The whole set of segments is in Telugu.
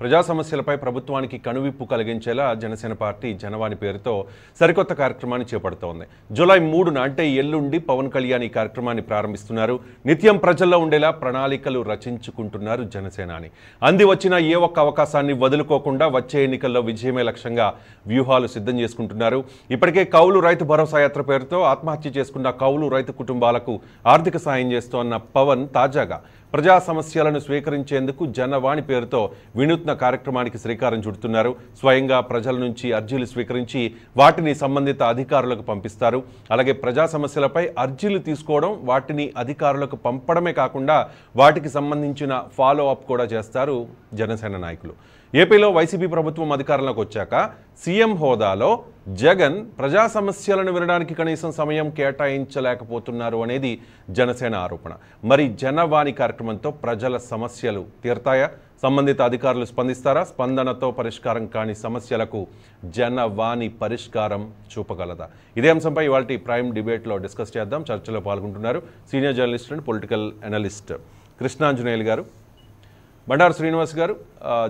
ప్రజా సమస్యలపై ప్రభుత్వానికి కనువిప్పు కలిగించేలా జనసేన పార్టీ జనవాణి పేరుతో సరికొత్త కార్యక్రమాన్ని చేపడుతోంది. జూలై మూడున అంటే ఎల్లుండి పవన్ కళ్యాణ్ ఈ కార్యక్రమాన్ని ప్రారంభిస్తున్నారు. నిత్యం ప్రజల్లో ఉండేలా ప్రణాళికలు రచించుకుంటున్నారు జనసేనాని. అంది వచ్చిన ఏ ఒక్క అవకాశాన్ని వదులుకోకుండా వచ్చే ఎన్నికల్లో విజయమే లక్ష్యంగా వ్యూహాలు సిద్ధం చేసుకుంటున్నారు. ఇప్పటికే కౌలు రైతు భరోసా యాత్ర పేరుతో ఆత్మహత్య చేసుకున్న కౌలు రైతు కుటుంబాలకు ఆర్థిక సాయం చేస్తోన్న పవన్ తాజాగా ప్రజా సమస్యలను స్వీకరించేందుకు జనవాణి పేరుతో వినూత్న కార్యక్రమానికి శ్రీకారం చుడుతున్నారు. స్వయంగా ప్రజల నుంచి అర్జీలు స్వీకరించి వాటిని సంబంధిత అధికారులకు పంపిస్తారు. అలాగే ప్రజా సమస్యలపై అర్జీలు తీసుకోవడం వాటిని అధికారులకు పంపడమే కాకుండా వాటికి సంబంధించిన ఫాలో అప్ కూడా చేస్తారు జనసేన నాయకులు. ఏపీలో వైసీపీ ప్రభుత్వం అధికారంలోకి వచ్చాక సీఎం హోదాలో జగన్ ప్రజా సమస్యలను వినడానికి కనీసం సమయం కేటాయించలేకపోతున్నారు అనేది జనసేన ఆరోపణ. మరి జనవాణి కార్యక్రమంతో ప్రజల సమస్యలు తీరతాయా? సంబంధిత అధికారులు స్పందిస్తారా? స్పందనతో పరిష్కారం కాని సమస్యలకు జనవాణి పరిష్కారం చూపగలదా? ఇదే అంశంపై ఇవాళ ప్రైమ్ డిబేట్లో డిస్కస్ చేద్దాం. చర్చలో పాల్గొంటున్నారు senior journalist and political analyst Krishnanjaneyulu garu. Bandaru Srinivas గారు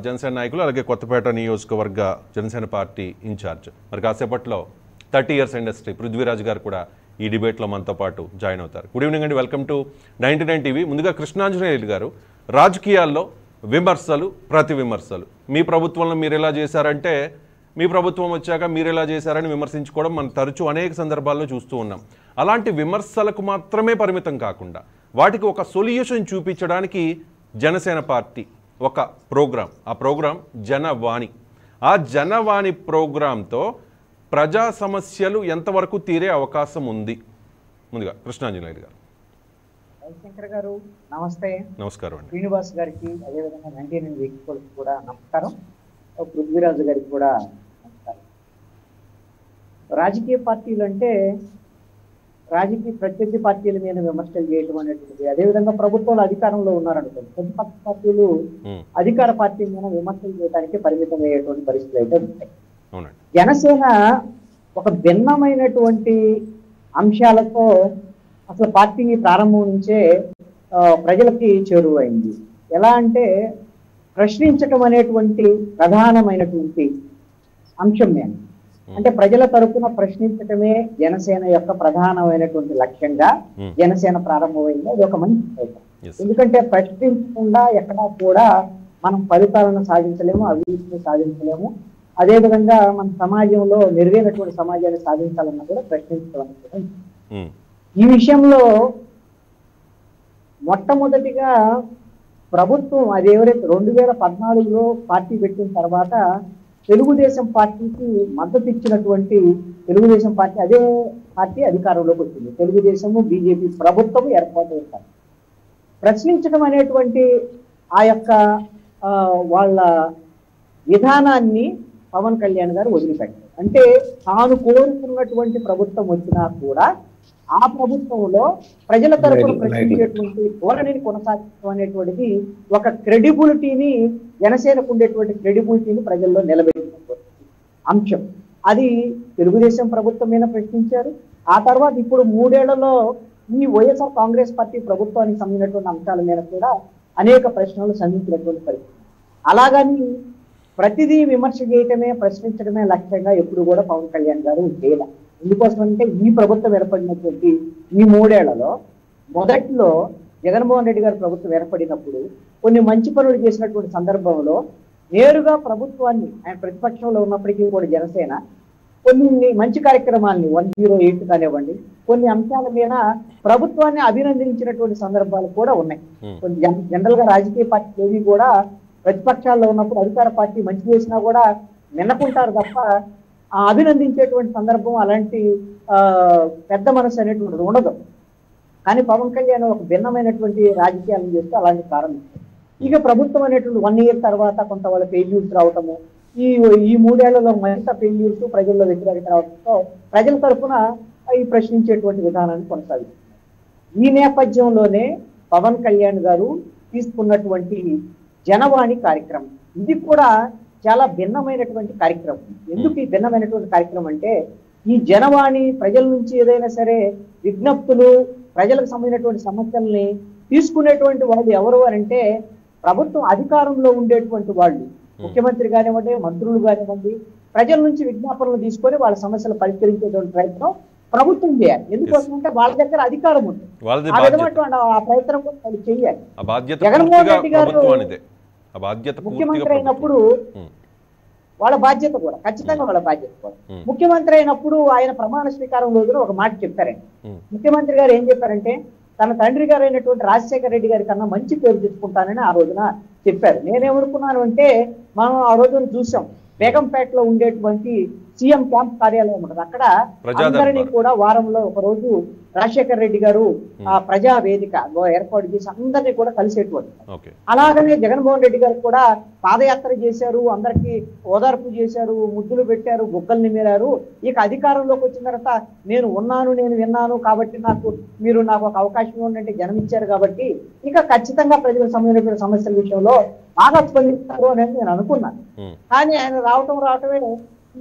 జనసేన నాయకులు అలాగే కొత్తపేట నియోజకవర్గ జనసేన పార్టీ ఇన్ఛార్జ్. మరి కాసేపట్లో థర్టీ ఇయర్స్ ఇండస్ట్రీ పృథ్వీరాజ్ గారు కూడా ఈ డిబేట్లో మనతో పాటు జాయిన్ అవుతారు. గుడ్ ఈవినింగ్ అండి welcome to ninety nine TV. ముందుగా కృష్ణాంజనేయులు గారు రాజకీయాల్లో విమర్శలు ప్రతి విమర్శలు. మీ ప్రభుత్వంలో మీరు ఎలా చేశారంటే మీ ప్రభుత్వం వచ్చాక మీరు ఎలా చేశారని విమర్శించుకోవడం మనం తరచూ అనేక సందర్భాల్లో చూస్తూ ఉన్నాం. అలాంటి విమర్శలకు మాత్రమే పరిమితం కాకుండా వాటికి ఒక సొల్యూషన్ చూపించడానికి జనసేన పార్టీ ఒక ప్రోగ్రాం. ఆ ప్రోగ్రాం జనవాణి. ఆ జనవాణి ప్రోగ్రాంతో ప్రజా సమస్యలు ఎంతవరకు తీరే అవకాశం ఉంది? ముందుగా కృష్ణాంజనేయులు గారు. రవిశంకర్ గారు నమస్తే. నమస్కారం అండి. శ్రీనివాస్ గారికి అదేవిధంగా నైన్టీ నైన్ వీక్షకులకు కూడా నమస్కారం. పృథ్వీరాజు గారికి కూడా నమస్కారం. రాజకీయ పార్టీలు అంటే రాజకీయ ప్రత్యర్థి పార్టీల మీద విమర్శలు చేయటం అనేటువంటిది. అదేవిధంగా ప్రభుత్వాలు అధికారంలో ఉన్నారనుకోండి. ప్రతిపక్ష పార్టీలు అధికార పార్టీ మీద విమర్శలు చేయడానికి పరిమితం అయ్యేటువంటి పరిస్థితులు అయితే ఉంటాయి. జనసేన ఒక భిన్నమైనటువంటి అంశాలతో అసలు పార్టీ ప్రారంభం నుంచే ప్రజలకి చేరువైంది. ఎలా అంటే ప్రశ్నించటం అనేటువంటి ప్రధానమైనటువంటి అంశం నేను. అంటే ప్రజల తరపున ప్రశ్నించటమే జనసేన యొక్క ప్రధానమైనటువంటి లక్ష్యంగా Hmm. జనసేన ప్రారంభమైంది. అది ఒక మంచి ప్రయత్నం. ఎందుకంటే ప్రశ్నించకుండా ఎక్కడా కూడా మనం ఫలితాలను సాధించలేము అభివృద్ధిని సాధించలేము. అదేవిధంగా మన సమాజంలో మెరుగైనటువంటి సమాజాన్ని సాధించాలన్నా కూడా ప్రశ్నించడం ఉమ్, ఈ విషయంలో మొట్టమొదటిగా ప్రభుత్వం అది ఎవరైతే రెండు వేల పద్నాలుగులో పార్టీ పెట్టిన తర్వాత తెలుగుదేశం పార్టీకి మద్దతు ఇచ్చినటువంటి తెలుగుదేశం పార్టీ అదే పార్టీ అధికారంలోకి వచ్చింది. తెలుగుదేశము బీజేపీ ప్రభుత్వం ఏర్పాటు ప్రశ్నించడం అనేటువంటి ఆ యొక్క వాళ్ళ విధానాన్ని పవన్ కళ్యాణ్ గారు వదిలిపెట్టారు. అంటే తాను కోరుకున్నటువంటి ప్రభుత్వం వచ్చినా కూడా ఆ ప్రభుత్వంలో ప్రజల తరపున. ప్రశ్నించేటువంటి ధోరణిని కొనసాగించడం అనేటువంటిది ఒక క్రెడిబిలిటీని జనసేనకు ఉండేటువంటి క్రెడిబిలిటీని ప్రజల్లో నిలబెట్టినటువంటి అంశం. అది తెలుగుదేశం ప్రభుత్వం మీద ప్రశ్నించారు. ఆ తర్వాత ఇప్పుడు మూడేళ్ళలో ఈ వైఎస్ఆర్ కాంగ్రెస్ పార్టీ ప్రభుత్వానికి సంబంధించినటువంటి అంశాల మీద కూడా అనేక ప్రశ్నలు సంధించినటువంటి పరిస్థితి. అలాగని ప్రతిదీ విమర్శ చేయటమే ప్రశ్నించడమే లక్ష్యంగా ఎప్పుడు కూడా పవన్ కళ్యాణ్ గారు చేయలే ఎందుకోసం అంటే ఈ ప్రభుత్వం ఏర్పడినటువంటి ఈ మూడేళ్ళలో మొదట్లో జగన్మోహన్ రెడ్డి గారి ప్రభుత్వం ఏర్పడినప్పుడు కొన్ని మంచి పనులు చేసినటువంటి సందర్భంలో నేరుగా ప్రభుత్వాన్ని ఆయన ప్రతిపక్షంలో ఉన్నప్పటికీ కూడా జనసేన కొన్ని మంచి కార్యక్రమాల్ని వన్ జీరో ఎయిట్ కానివ్వండి కొన్ని అంశాల మీద ప్రభుత్వాన్ని అభినందించినటువంటి సందర్భాలు కూడా ఉన్నాయి. ఉమ్, కొన్ని జన్- జనరల్గా రాజకీయ పార్టీలు ఏవి కూడా ప్రతిపక్షాల్లో ఉన్నప్పుడు అధికార పార్టీ మంచి చేసినా కూడా నిన్నకుంటారు తప్ప అభినందించేటువంటి సందర్భం అలాంటి ఆ, పెద్ద మనసు అనేటువంటిది ఉండదు. కానీ పవన్ కళ్యాణ్ ఒక భిన్నమైనటువంటి రాజకీయాలను చేస్తూ అలాంటి ప్రారంభించారు ఇక ప్రభుత్వం అనేటువంటి వన్ ఇయర్ తర్వాత కొంత వాళ్ళ ఫెయిల్యూర్స్ రావటము ఈ ఈ మూడేళ్ళలో మరింత ఫెయిల్యూర్స్ ప్రజల్లో వ్యతిరేకత రావడంతో ప్రజల తరఫున ఈ ప్రశ్నించేటువంటి విధానాన్ని కొనసాగిస్తున్నారు. ఈ నేపథ్యంలోనే పవన్ కళ్యాణ్ గారు తీసుకున్నటువంటి జనవాణి కార్యక్రమం. ఇది కూడా చాలా భిన్నమైనటువంటి కార్యక్రమం. ఎందుకు ఈ భిన్నమైనటువంటి కార్యక్రమం అంటే ఈ జనవాణి ప్రజల నుంచి ఏదైనా సరే విజ్ఞప్తులు ప్రజలకు సంబంధించినటువంటి సమస్యల్ని తీసుకునేటువంటి వాళ్ళు ఎవరు అంటే ప్రభుత్వం అధికారంలో ఉండేటువంటి వాళ్ళు. ముఖ్యమంత్రి కానివ్వండి మంత్రులు కానివ్వండి ప్రజల నుంచి విజ్ఞాపనలు తీసుకొని వాళ్ళ సమస్యలు పరిష్కరించేటువంటి ప్రయత్నం ప్రభుత్వం చేయాలి. ఎందుకోసం అంటే వాళ్ళ దగ్గర అధికారం వాళ్ళది ఆ బాధ్యత. విధమైనటువంటి ఆ ప్రయత్నం కూడా వాళ్ళు చేయాలి. జగన్మోహన్ రెడ్డి గారు ఆ బాధ్యత ముఖ్యమంత్రి అయినప్పుడు వాళ్ళ బాధ్యత కూడా ఖచ్చితంగా వాళ్ళ బాధ్యత కూడా. ముఖ్యమంత్రి అయినప్పుడు ఆయన ప్రమాణ స్వీకారం రోజున ఒక మాట చెప్పారండి. ముఖ్యమంత్రి గారు ఏం చెప్పారంటే తన తండ్రి గారు అయినటువంటి రాజశేఖర రెడ్డి గారి కన్నా మంచి పేరు తెచ్చుకుంటానని ఆ రోజున చెప్పారు. నేనేమనుకున్నాను అంటే మనం ఆ రోజున చూసాం. బేగంపేటలో ఉండేటువంటి సీఎం క్యాంప్ కార్యాలయం ఉంటుంది. అక్కడ అందరినీ. కూడా. వారంలో ఒక రోజు రాజశేఖర రెడ్డి గారు ఆ ప్రజా వేదిక ఏర్పాటు చేసి అందరినీ కూడా కలిసేటువంటి. అలాగనే జగన్మోహన్ రెడ్డి గారు కూడా పాదయాత్ర చేశారు అందరికి ఓదార్పు చేశారు ముద్దులు పెట్టారు బుగ్గలు నిమిరారు ఇక అధికారంలోకి వచ్చిన తర్వాత నేను ఉన్నాను నేను విన్నాను కాబట్టి నాకు మీరు నాకు ఒక అవకాశం ఉందంటే జనం ఇచ్చారు కాబట్టి ఇక ఖచ్చితంగా ప్రజలకు సంబంధించిన సమస్యల విషయంలో బాగా స్పందిస్తారు అనేది నేను అనుకున్నాను. కానీ ఆయన రావటం రావటమే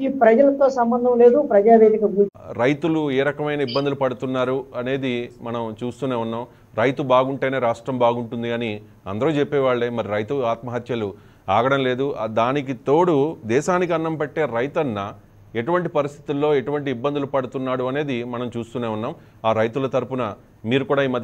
ఈ ప్రజలతో సంబంధం లేదు ప్రజావేదిక రైతులు ఏ రకమైన ఇబ్బందులు పడుతున్నారు అనేది మనం చూస్తూనే ఉన్నాం. రైతు బాగుంటేనే రాష్ట్రం బాగుంటుంది అని అందరూ చెప్పేవాళ్ళే మరి రైతు ఆత్మహత్యలు ఆగడం లేదు. దానికి తోడు దేశానికి అన్నం పెట్టే రైతన్న ఎటువంటి పరిస్థితుల్లో ఎటువంటి ఇబ్బందులు పడుతున్నాడు అనేది మనం చూస్తూనే ఉన్నాం. ఆ రైతుల తరపున మీరు కూడా ఈ మధ్య